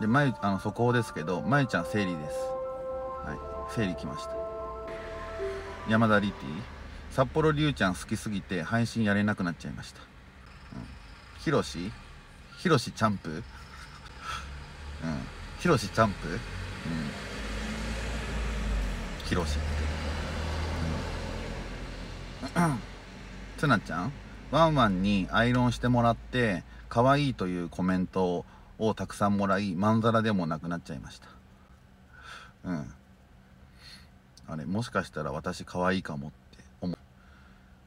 でまゆあの速報ですけどまゆちゃん生理です。はい。生理来ました。山田リティ。札幌龍ちゃん好きすぎて配信やれなくなっちゃいました。ひろしひろしチャンプ？うん。ひろしチャンプ？うん。ひろしって。うん。つなちゃん？ワンワンにアイロンしてもらって可愛いというコメントををたくさんもらいまんざらでもなくなっちゃいました。うん。あれもしかしたら私可愛いかもって思う。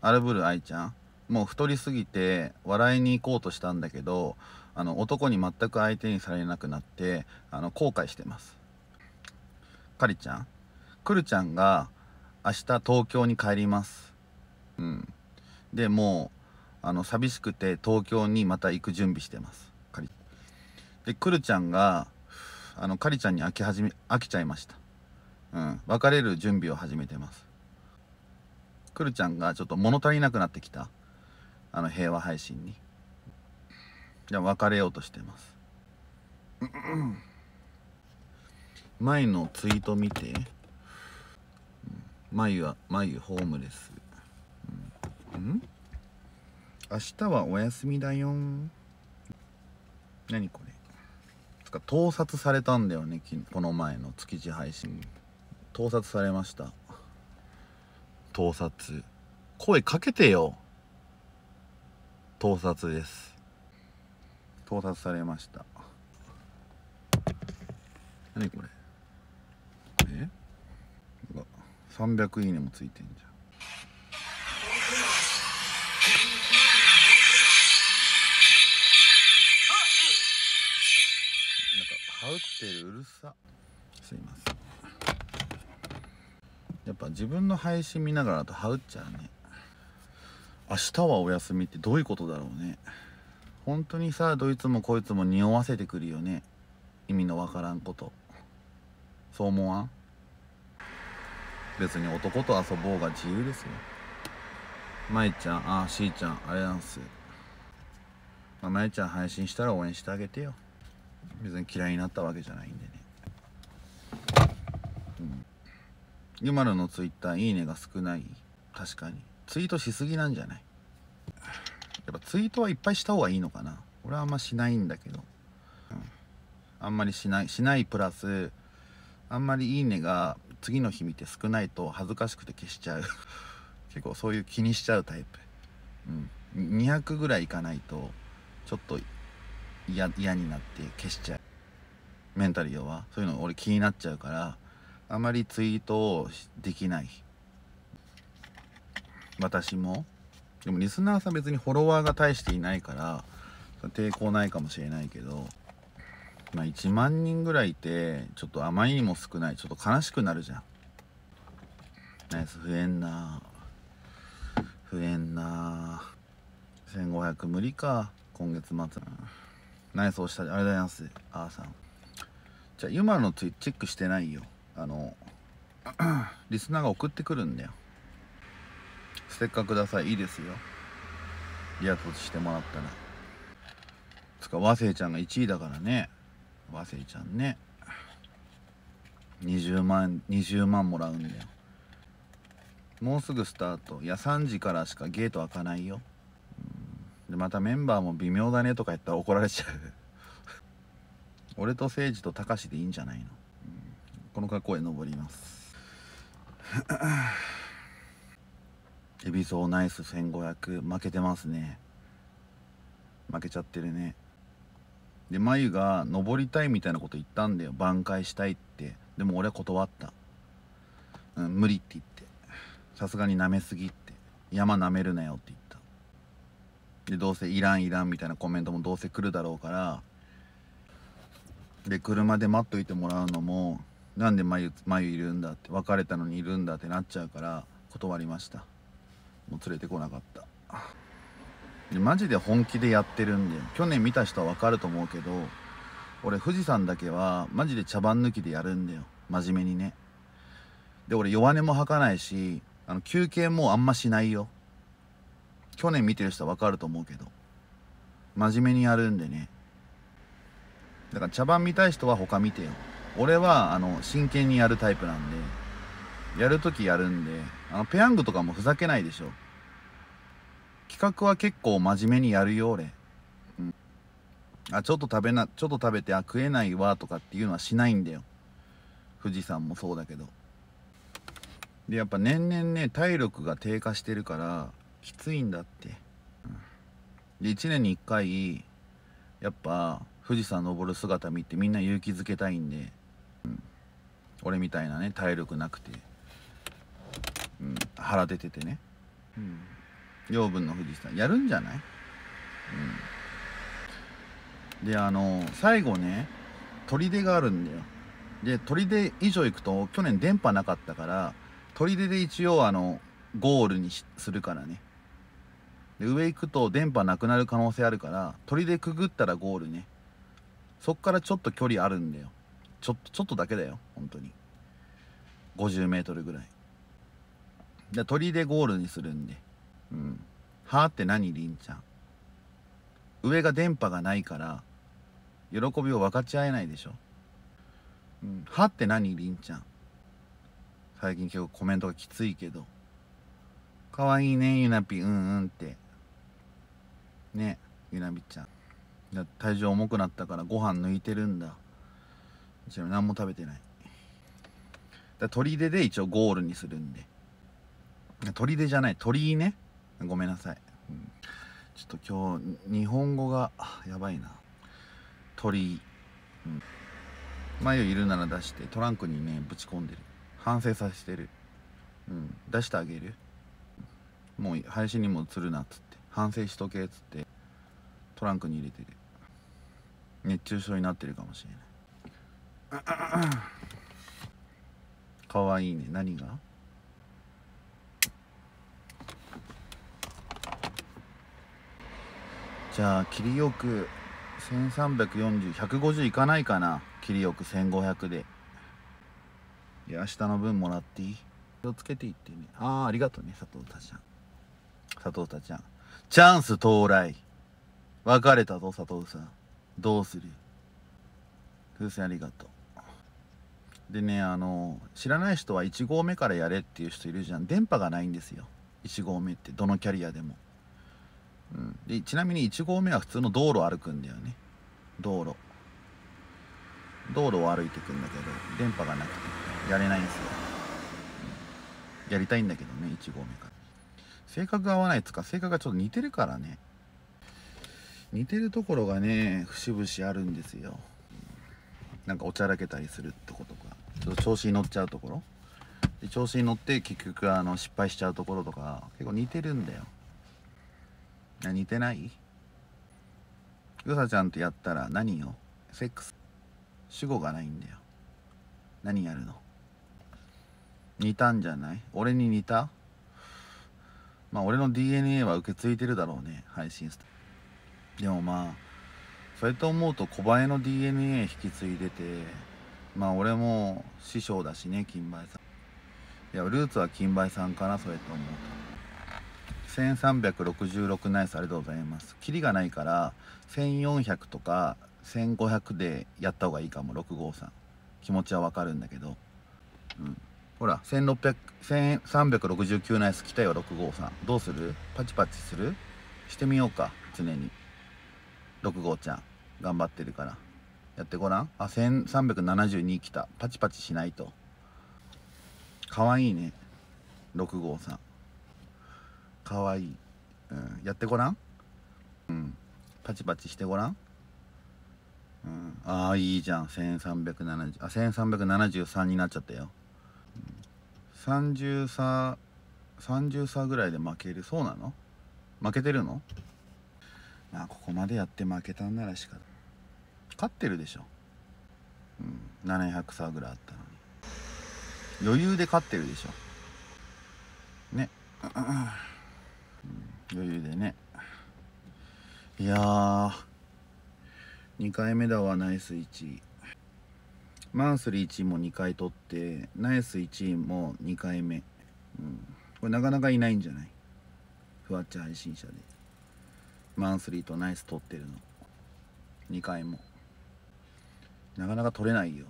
アルブル愛ちゃんもう太りすぎて笑いに行こうとしたんだけどあの男に全く相手にされなくなってあの後悔してます。かりちゃんくるちゃんが明日東京に帰ります。うん。でもうあの寂しくて東京にまた行く準備してます。でくるちゃんがあのかりちゃんに飽き始め飽きちゃいました。うん。別れる準備を始めてます。くるちゃんがちょっと物足りなくなってきた。あの平和配信に。じゃあ別れようとしてます。うん。前のツイート見て。眉は眉ホームレス。うん、ん。明日はお休みだよ何これ？つか盗撮されたんだよねこの前の築地配信。盗撮されました。盗撮。声かけてよ。盗撮です。盗撮されました。何これ？え？300いいねもついてんじゃん。羽織ってるうるさ。すいません。やっぱ自分の配信見ながらだと羽織っちゃうね。明日はお休みってどういうことだろうね。本当にさどいつもこいつも匂わせてくるよね。意味のわからんこと。そう思わん？別に男と遊ぼうが自由ですよ。舞ちゃんあしーちゃんあれなんす。まあ舞ちゃん配信したら応援してあげてよ。別に嫌いになったわけじゃないんでね。うん。ゆまるのツイッターいいねが少ない。確かに。ツイートしすぎなんじゃない？やっぱツイートはいっぱいした方がいいのかな。俺はあんましないんだけど、うん、あんまりしないしないプラスあんまりいいねが次の日見て少ないと恥ずかしくて消しちゃう。結構そういう気にしちゃうタイプ。うん。200ぐらいいかないとちょっと嫌になって消しちゃう。メンタル弱そういうの俺気になっちゃうからあまりツイートをできない。私も。でもリスナーさん別にフォロワーが大していないから抵抗ないかもしれないけどまあ1万人ぐらいいてちょっとあまりにも少ない。ちょっと悲しくなるじゃん。ナイス。増えんな。増えんな。1500無理か。今月末。なナイス押したありがとうござい。ますあーさん。じゃあユマのツイチェックしてないよ。あの リスナーが送ってくるんだよ。ステッカーくださいいいですよ。リアクトしてもらったら。つか和製ちゃんが1位だからね。和製ちゃんね。20万20万もらうんだよ。もうすぐスタート。いや3時からしかゲート開かないよ。またメンバーも微妙だねとか言ったら怒られちゃう。俺と誠治とたかしでいいんじゃないの、うん、この格好へ登ります。エビソーナイス1500負けてますね。負けちゃってるね。で眉が登りたいみたいなこと言ったんだよ。挽回したいって。でも俺は断った。うん無理って言って。さすがに舐めすぎって。山舐めるなよって言った。でどうせいらんいらんみたいなコメントもどうせ来るだろうから。で車で待っといてもらうのもなんで眉眉いるんだって別れたのにいるんだってなっちゃうから断りました。もう連れてこなかった。でマジで本気でやってるんで去年見た人は分かると思うけど俺富士山だけはマジで茶番抜きでやるんだよ。真面目にね。で俺弱音も吐かないしあの休憩もあんましないよ。去年見てる人は分かると思うけど真面目にやるんでね。だから茶番見たい人は他見てよ。俺はあの真剣にやるタイプなんでやるときやるんであのペヤングとかもふざけないでしょ。企画は結構真面目にやるよ俺、うん、あちょっと食べなちょっと食べてあ食えないわとかっていうのはしないんだよ。富士山もそうだけど。でやっぱ年々ね体力が低下してるからきついんだって、うん、で1年に1回やっぱ富士山登る姿見てみんな勇気づけたいんで、うん、俺みたいなね体力なくて、うん、腹出ててね、うん、養分の富士山。やるんじゃない、うん、であの最後ね砦があるんだよ。で砦以上行くと去年電波なかったから砦で一応あのゴールにするからねで上行くと電波なくなる可能性あるから砦くぐったらゴールね。そっからちょっと距離あるんだよ。ちょっとちょっとだけだよ本当に。50m ぐらい。で鳥でゴールにするんで。うん。はあって何りんちゃん。上が電波がないから喜びを分かち合えないでしょ、うん、はって何りんちゃん。最近結構コメントがきついけど。かわいいねゆなぴうんうんって。ねゆなぴちゃん。体重重くなったからご飯抜いてるんだ。ちなみに何も食べてない。だ砦で一応ゴールにするんで。砦じゃない。鳥居ね。ごめんなさい、うん、ちょっと今日日本語がやばいな。鳥居、うん、眉いるなら出してトランクにねぶち込んでる。反省させてる。うん。出してあげる。もう配信にも映るなっつって。反省しとけっつってトランクに入れてる熱中症になってるかもしれない。かわいいね。何が？じゃあ切りよく1300150いかないかな。切りよく1500で。いや明日の分もらっていい？気をつけていってね。ああありがとうね佐藤たちゃん。佐藤たちゃん。チャンス到来。別れたぞ佐藤さん。どうする？風船ありがとう。でねあの知らない人は1合目からやれっていう人いるじゃん。電波がないんですよ。1合目ってどのキャリアでも、うん、でちなみに1合目は普通の道路歩くんだよね。道路。道路を歩いてくんだけど電波がなくてやれないんですよ、やりたいんだけどね1合目から。性格が合わないっつか性格がちょっと似てるからね。似てるところがね節々あるんですよ。なんかおちゃらけたりするとことか。ちょっと調子に乗っちゃうところ。で調子に乗って結局あの失敗しちゃうところとか結構似てるんだよ。似てない？うさちゃんとやったら何よセックス？主語がないんだよ。何やるの？似たんじゃない？俺に似た？まあ俺の DNA は受け継いでるだろうね配信スタでもまあそれと思うと小林の DNA 引き継いでてまあ俺も師匠だしね金梅さん。いやルーツは金梅さんかなそれと思うと。1366ナイスありがとうございます。キリがないから1400とか1500でやった方がいいかも653気持ちはわかるんだけど。うん。ほら1600 1369ナイス来たよ653どうする？パチパチする？してみようか常に。6号ちゃん頑張ってるから。やってごらん。あ1372来た。パチパチしないと。かわいいね6号さん。かわいい、うん、やってごらん？うん。パチパチしてごらん？うん、ああいいじゃん。1370あ1373になっちゃったよ、30差30差ぐらいで負ける？そうなの？負けてるの？まあここまでやって負けたんならしか勝ってるでしょ。うん700差ぐらいあったのに。余裕で勝ってるでしょ。ね、うん、余裕でね。いやー2回目だわナイス1位マンスリー1位も2回取ってナイス1位も2回目、うん、これなかなかいないんじゃない？ふわっち配信者で。マンスリーとナイス取ってるの。2回も。なかなか取れないよ。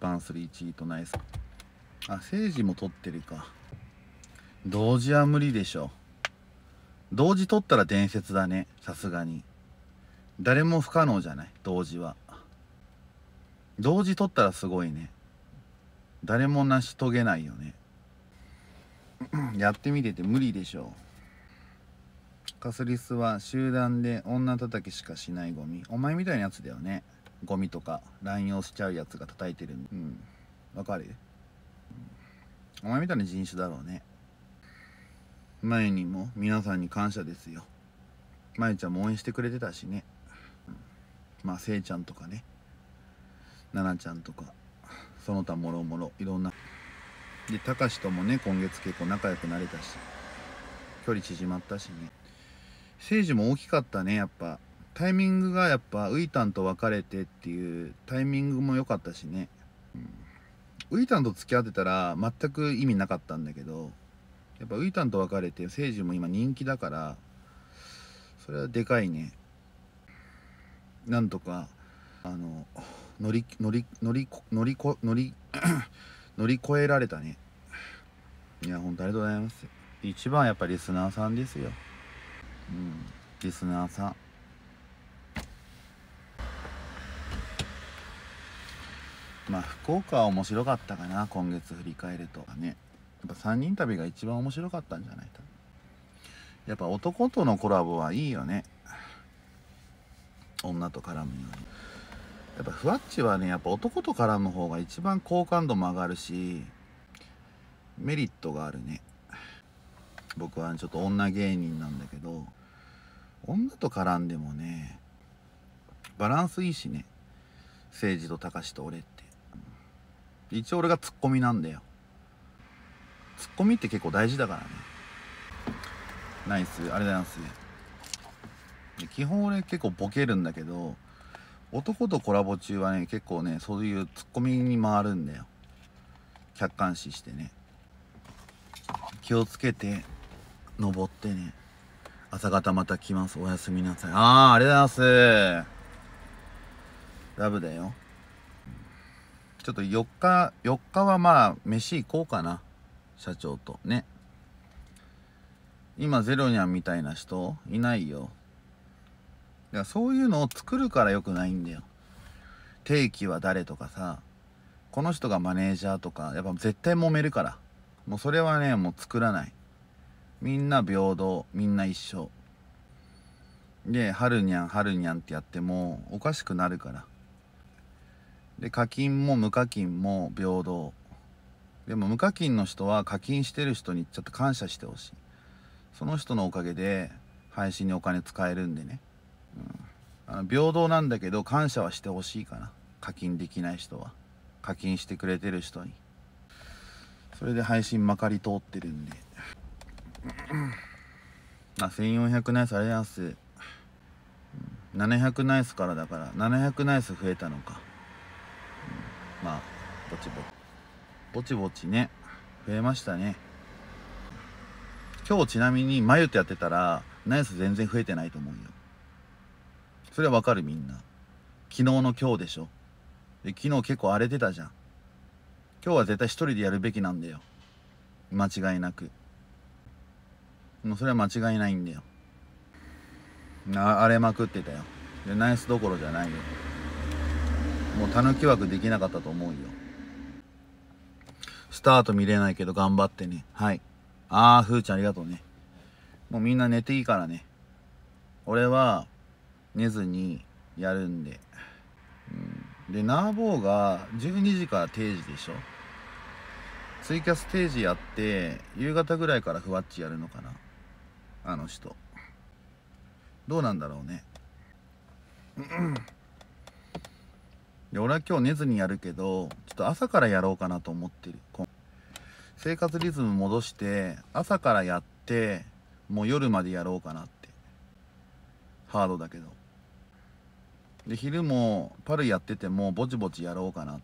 バンスリーチートナイス。あ政治も取ってるか。同時は無理でしょ。同時取ったら伝説だね。さすがに。誰も不可能じゃない？同時は。同時取ったらすごいね。誰も成し遂げないよね。やってみてて無理でしょう。カスリスは集団で女叩きしかしないゴミ。お前みたいなやつだよね。ゴミとか乱用しちゃうやつが叩いてる。うん。わかる、お前みたいな人種だろうね。前にも皆さんに感謝ですよ。まゆちゃんも応援してくれてたしね、うん、まあせいちゃんとかね。ななちゃんとかその他もろもろいろんな。でたかしともね今月結構仲良くなれたし距離縮まったしね。誠治も大きかったねやっぱ。タイミングがやっぱウイタンと別れてっていうタイミングも良かったしね、うん、ウイタンと付き合ってたら全く意味なかったんだけどやっぱウイタンと別れて誠治も今人気だからそれはでかいね。なんとかあの乗り乗り乗り乗り乗り 乗り越えられたね。いや本当ありがとうございます一番やっぱリスナーさんですよ。うん。リスナーさん。まあ福岡は面白かったかな今月振り返るとね。やっぱ3人旅が一番面白かったんじゃないか。やっぱ男とのコラボはいいよね。女と絡むようにやっぱふわっちはねやっぱ男と絡む方が一番好感度も上がるしメリットがあるね。僕はちょっと女芸人なんだけど女と絡んでもねバランスいいしね。誠治と隆と俺って。一応俺がツッコミなんだよ。ツッコミって結構大事だからね。ナイスありがとうございます。基本俺結構ボケるんだけど男とコラボ中はね結構ねそういうツッコミに回るんだよ。客観視してね。気をつけて登ってね。朝方また来ます。おやすみなさい。ああありがとうございます。ラブだよ。ちょっと4日4日はまあ飯行こうかな。社長とね。今ゼロニャンみたいな人？いないよ。いやそういうのを作るからよくないんだよ。定期は誰とかさこの人がマネージャーとかやっぱ絶対揉めるから。もうそれはねもう作らない。みんな平等みんな一緒。で春にゃん春にゃんってやってもおかしくなるから。で課金も無課金も平等。でも無課金の人は課金してる人にちょっと感謝してほしい。その人のおかげで配信にお金使えるんでね。うん、あの平等なんだけど感謝はしてほしいかな。課金できない人は。課金してくれてる人に。それで配信まかり通ってるんで。あ1400ナイスありがとうございます700ナイスからだから700ナイス増えたのか、うん、まあぼちぼち。ぼちぼちね。増えましたね。今日ちなみに眉とやってたらナイス全然増えてないと思うよ。それはわかるみんな。昨日の今日でしょ。で昨日結構荒れてたじゃん。今日は絶対一人でやるべきなんだよ。間違いなく。もうそれは間違いないんだよ。荒れまくってたよ。でナイスどころじゃないよ。もうたぬき枠できなかったと思うよ。スタート見れないけど頑張ってね。はい。ああふーちゃんありがとうね。もうみんな寝ていいからね。俺は寝ずにやるんで、うん、でナーボーが12時から定時でしょ。ツイキャス定時やって夕方ぐらいからふわっちやるのかな。あの人。どうなんだろうね。で俺は今日寝ずにやるけどちょっと朝からやろうかなと思ってる。生活リズム戻して朝からやってもう夜までやろうかなって。ハードだけど。で昼もパルやっててもぼちぼちやろうかなって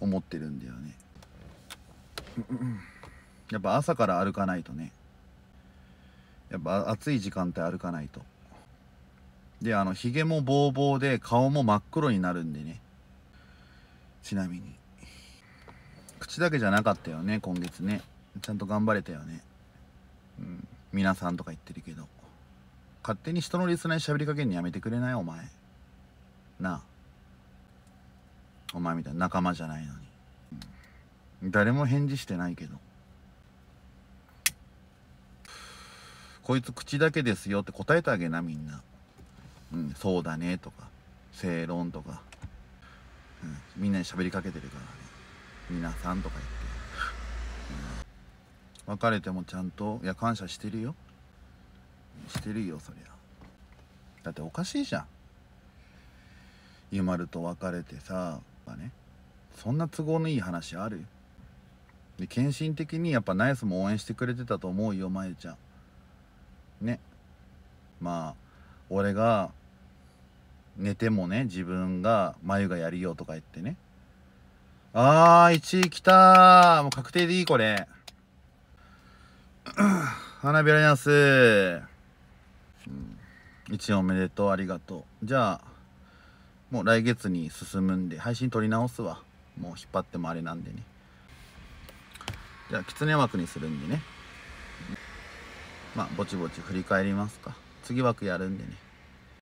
思ってるんだよね。やっぱ朝から歩かないとね。やっぱ暑い時間帯歩かないと。であのひげもボーボーで顔も真っ黒になるんでね。ちなみに。口だけじゃなかったよね今月ね。ちゃんと頑張れたよね。うん。皆さんとか言ってるけど。勝手に人のリスナーに喋りかけるのやめてくれない？お前。なあ。お前みたいな仲間じゃないのに、誰も返事してないけど。こいつ口だけですよって答えてあげなみんな。うんそうだねとか。正論とか、うん、みんなに喋りかけてるからね。皆さんとか言って、うん、別れてもちゃんといや感謝してるよ。してるよそりゃ。だっておかしいじゃん。ゆまると別れてさやっぱねそんな都合のいい話ある？で献身的にやっぱナイスも応援してくれてたと思うよまゆちゃん。ね。まあ俺が寝てもね自分が眉がやるよとか言ってね。あー1位きたもう確定でいいこれ。花びらやすうん。一応おめでとうありがとう。じゃあもう来月に進むんで配信撮り直すわ。もう引っ張ってもあれなんでね。じゃあ狐枠にするんでね。まあぼちぼち振り返りますか。次枠やるんでね。